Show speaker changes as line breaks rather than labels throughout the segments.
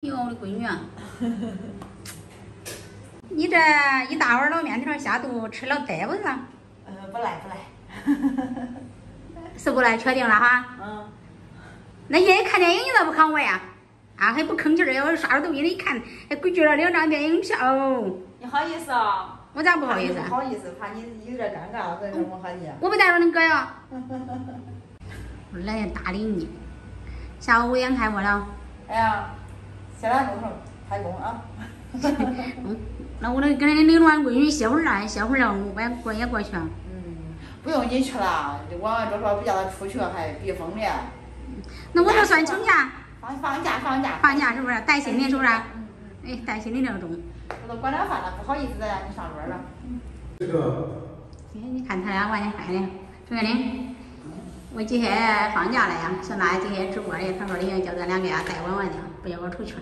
你我的闺女啊，你这一大碗老面条下肚，吃了得不是？
呃，不赖不赖。
是不赖，确定了哈？
嗯。
那爷看电影你咋不喊我呀？啊，还不吭气儿，我刷着抖音，一看还规矩了两张电影票。
你好意思啊？
我咋不好意思？
不好意思，怕你有点尴尬，所以说我喊你。
我不带着恁哥呀。我懒得搭理你。下午五点开播了。
哎呀。七点钟头开工啊！
嗯，那我得跟领完闺女歇会儿了，歇会儿了，我也过也过去。
嗯，不用你去了，我这说不叫他出去还避风的。
那我这算请假？
放放假放假。
放假是不是？带薪的是不是？嗯嗯。哎，带薪的这个中。
我都管了饭了，不好意思再让你上班了。
这个。
哎，你看他俩往前看的，朱月玲，我今天放假了呀，小娜今天直播的，他说的叫咱两个呀带玩玩的。不叫我出去了，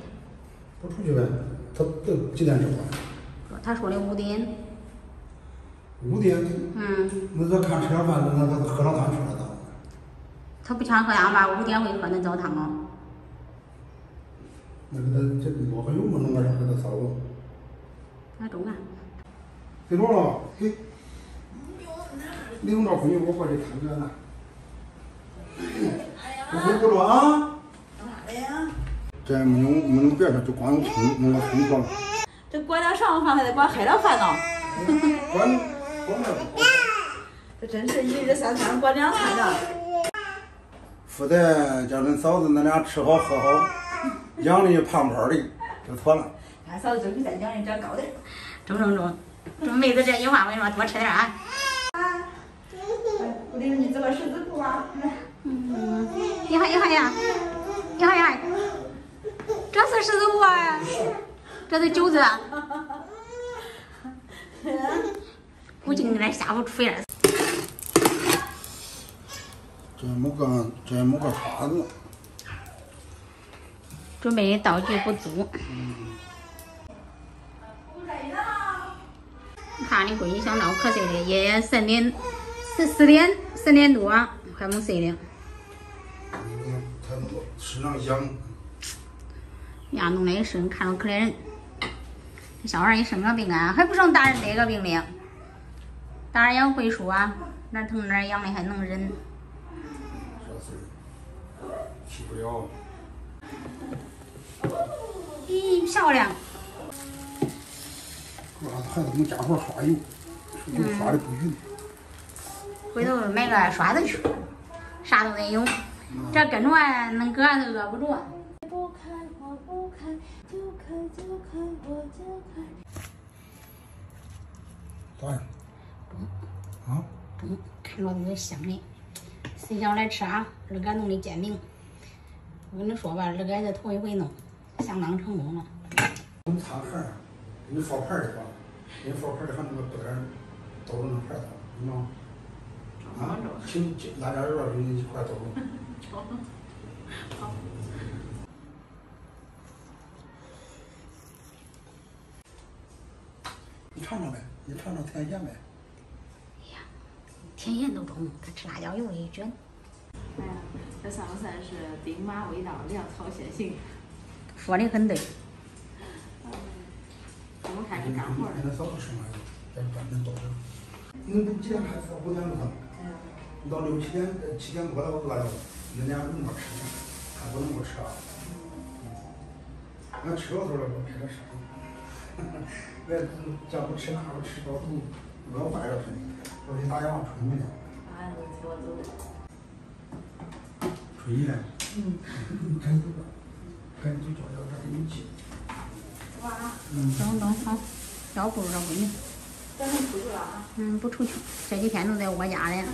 不出去呗？他都几点直播？
他说的五点。
五点？
嗯。
那咱看吃点饭，那他喝上汤去了，
他不想喝汤吧？五点会喝那澡汤哦。
那给他这摸个油么？弄个啥给他烧了？
那中啊。
给多少？给。你用着闺女，我过去看看呢。不回不着啊？干啥呀这没有没有别的，就光有葱，弄个葱做了。
这管了上饭，还得管黑了饭呢。
管管不了。
这真是一日三餐管两餐呢。
负责叫恁嫂子恁俩吃好喝好，养的胖胖的就妥了。
俺嫂子就比咱养的长高点。
中中中，中妹子这句话我跟你说，多吃点啊。
啊。我领着你走个十字路啊。
嗯。一会一会呀，一会一会。这是十字路啊，这是九字。估计你那下午出来。
这没个，这没个刷子。
准备道具不足。你看你闺女想闹瞌睡的，爷爷三点，十四点，十点多还没睡呢。
身上痒。
呀，弄的一身，看着可怜人。这小孩一生个病啊，还不成大人得个病的。大人也会说啊，哪疼哪痒的还能忍。
这是，去不了。
咦，漂亮。
说啥子孩子们家伙刷油，油刷的不匀。
回头买个刷子去，啥都得有。这跟着恁哥都饿不着。就开就开我就开。
咋样？中啊？
中，看着那个香的，谁想来吃啊？二哥弄的煎饼，我跟你说吧，二哥是头一回弄，相当成功了。
我们擦盘儿，给你放盘儿的话，给你放盘儿的还那个不点儿倒到那盘儿上，你吗？啊，请辣椒油给你一块儿倒。好。你尝尝呗，你尝尝甜咸呗。
哎呀，甜咸都中，他吃辣椒油一卷。
哎呀，这算不算是兵马未到，粮草先行？
说的很对。
我们开始干活。
你那嫂子生孩子，再半点多点。你们几点开始？五点钟。你到六七点、七点过来我饿了，恁俩能够吃呢，还不能 不吃啊。俺吃了头了，我开点上。那这不吃那不吃，到肚饿坏了似的。我给你打电话催你呢。
啊，我催我走了。
嗯。赶紧走吧，赶紧走，叫叫他给你寄。
走吧。
嗯。等等好，要不着闺女。
咱能出去了啊？
嗯，不出去，这几天都在我家嘞。